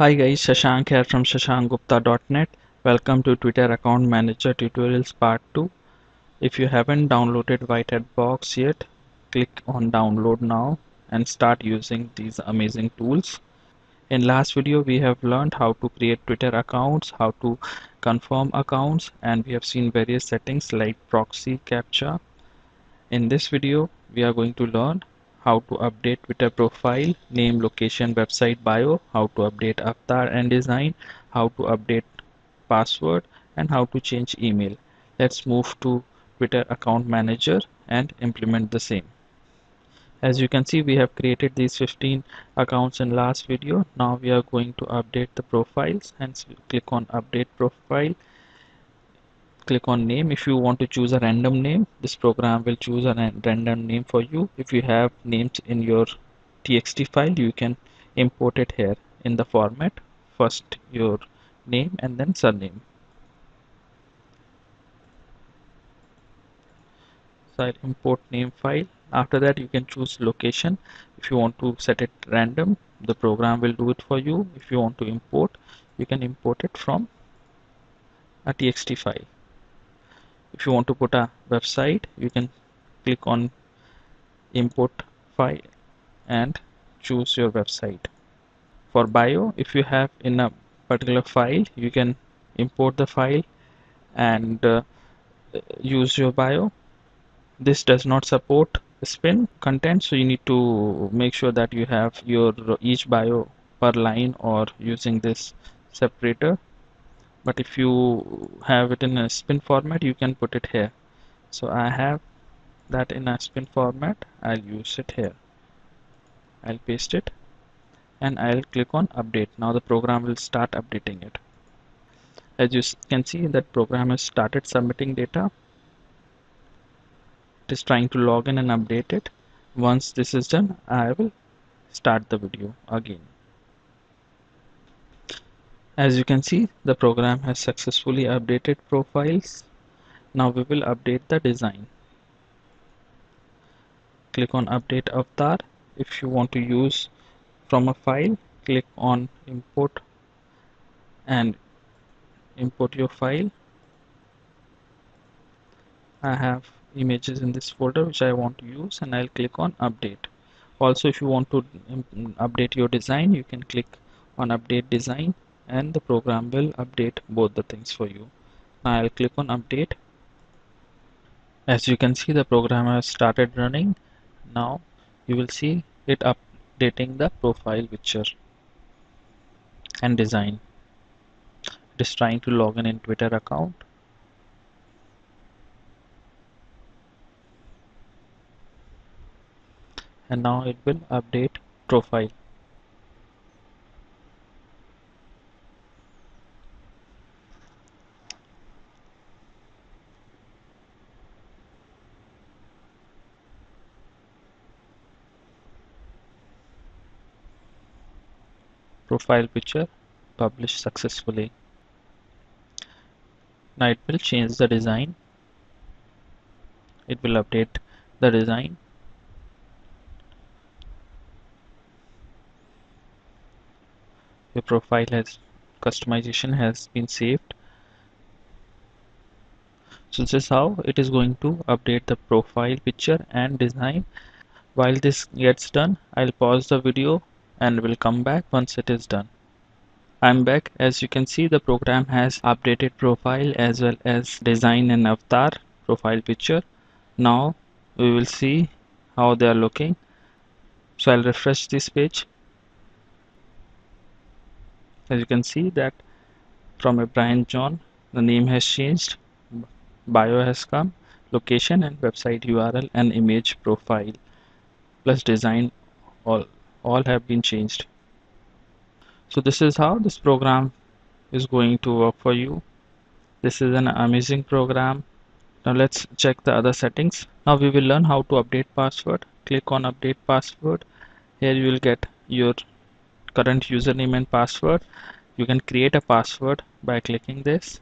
Hi guys, Shashank here from shashankgupta.net. Welcome to Twitter Account Manager Tutorials Part 2. If you haven't downloaded White Hat Box yet, click on download now and start using these amazing tools. In last video we have learned how to create Twitter accounts, how to confirm accounts and we have seen various settings like proxy captcha. In this video we are going to learn how to update Twitter profile, name, location, website bio, how to update avatar and design, how to update password and how to change email. Let's move to Twitter account manager and implement the same. As you can see we have created these 15 accounts in last video. Now we are going to update the profiles and click on update profile click on name. If you want to choose a random name this program will choose a random name for you. If you have names in your txt file you can import it here in the format. First your name and then surname. So I'll import name file. After that you can choose location. If you want to set it random the program will do it for you. If you want to import you can import it from a txt file if you want to put a website you can click on import file and choose your website. For bio if you have in a particular file you can import the file and uh, use your bio. This does not support spin content so you need to make sure that you have your each bio per line or using this separator but if you have it in a spin format you can put it here. So I have that in a spin format. I'll use it here. I'll paste it and I'll click on update. Now the program will start updating it. As you can see that program has started submitting data. It is trying to log in and update it. Once this is done I will start the video again as you can see the program has successfully updated profiles. Now we will update the design. Click on update avatar. If you want to use from a file click on import and import your file. I have images in this folder which I want to use and I'll click on update. Also if you want to um, update your design you can click on update design and the program will update both the things for you. Now I'll click on update. As you can see the program has started running. Now you will see it updating the profile picture and design. It is trying to log in in Twitter account. And now it will update profile profile picture published successfully. Now it will change the design. It will update the design. Your profile has customization has been saved. So this is how it is going to update the profile picture and design. While this gets done I'll pause the video and will come back once it is done. I'm back as you can see the program has updated profile as well as design and avatar profile picture. Now we will see how they are looking. So I'll refresh this page. As you can see that from a Brian John the name has changed bio has come location and website URL and image profile plus design all all have been changed. So this is how this program is going to work for you. This is an amazing program. Now let's check the other settings. Now we will learn how to update password. Click on update password. Here you will get your current username and password. You can create a password by clicking this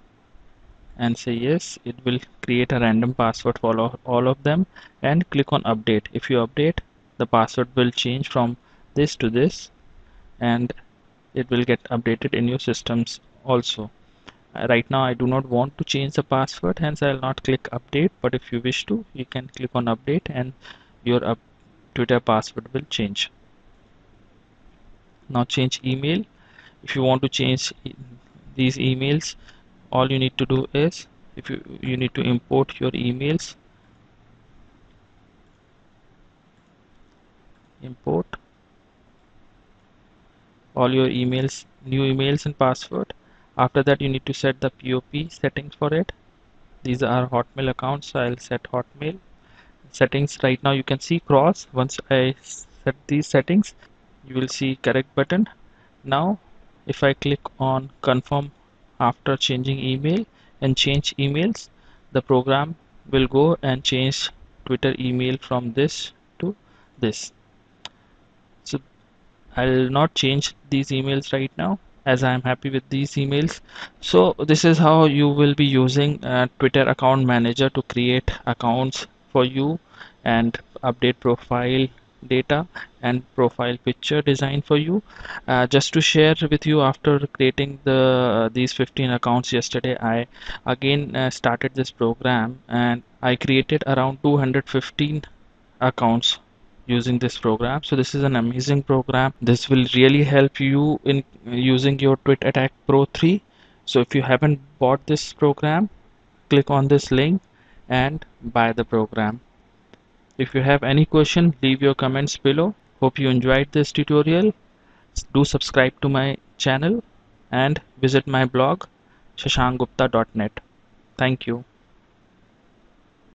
and say yes it will create a random password for all, of them and click on update. If you update the password will change from this to this and it will get updated in your systems also. Uh, right now I do not want to change the password hence I'll not click update but if you wish to you can click on update and your up Twitter password will change. Now change email. If you want to change e these emails all you need to do is if you you need to import your emails. Import all your emails new emails and password. After that you need to set the POP settings for it. These are hotmail accounts so I'll set hotmail settings. Right now you can see cross. Once I set these settings you will see correct button. Now if I click on confirm after changing email and change emails the program will go and change Twitter email from this to this I'll not change these emails right now as I am happy with these emails. So this is how you will be using Twitter account manager to create accounts for you and update profile data and profile picture design for you. Uh, just to share with you after creating the uh, these 15 accounts yesterday I again uh, started this program and I created around 215 accounts using this program so this is an amazing program this will really help you in using your Tweet Attacks Pro 3 so if you haven't bought this program click on this link and buy the program if you have any question, leave your comments below. Hope you enjoyed this tutorial. Do subscribe to my channel and visit my blog shashankgupta.net. Thank you.